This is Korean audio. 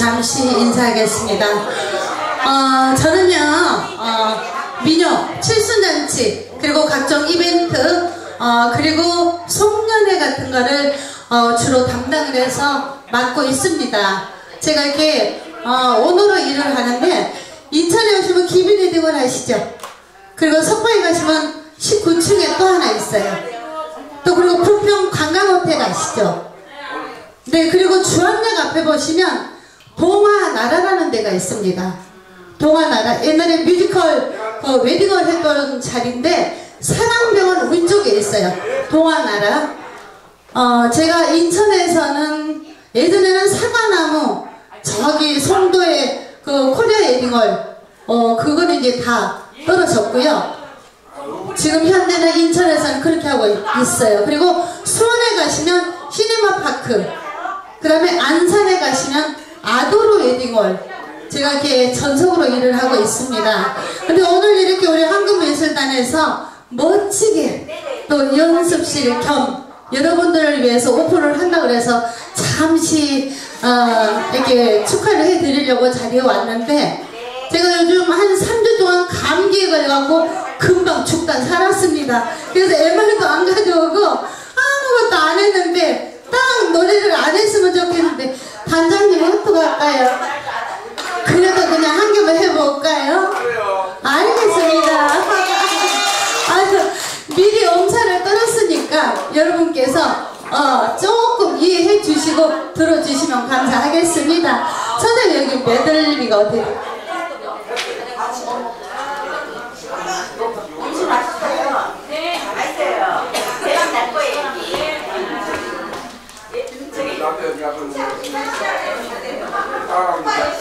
잠시 인사하겠습니다. 어, 저는요, 어, 민요, 칠순잔치, 그리고 각종 이벤트, 어, 그리고 송년회 같은 거를 어, 주로 담당을 해서 맡고 있습니다. 제가 이렇게 어, 오너로 일을 하는데 인천에 오시면 기빈웨딩을 하시죠. 그리고 석방에 가시면 19층에 또 하나 있어요. 또 그리고 부평 관광호텔 아시죠? 네, 그리고 주안역 앞에 보시면 동화나라라는 데가 있습니다. 동화나라. 옛날에 뮤지컬 그 웨딩을 했던 자리인데 사랑병원 왼쪽에 있어요. 동화나라. 어, 제가 인천에서는 예전에는 사과나무 저기 송도에 그 코리아 웨딩을 어 그거는 이제 다 떨어졌고요. 지금 현재는 인천에서는 그렇게 하고 있어요. 그리고 수원에 가시면 시네마 파크, 그 다음에 안산에 가시면 아도로 웨딩홀, 제가 이렇게 전속으로 일을 하고 있습니다. 근데 오늘 이렇게 우리 한국예술단에서 멋지게 또 연습실 겸 여러분들을 위해서 오픈을 한다고 그래서 잠시 어, 이렇게 축하를 해드리려고 자리에 왔는데 제가 요즘 한 3주 동안 감기에 걸려갖고 금방 죽다 살았습니다. 그래서 MR도 안 가져오고 아무것도 안 했는데 딱 노래를 할까요? 그래도 그냥 한 개만 해볼까요? 알겠습니다. 아주 미리 엄살을 떨었으니까 여러분께서 어, 조금 이해해 주시고 들어주시면 감사하겠습니다. 선생님 여기 메들리가 어디? 네, Um,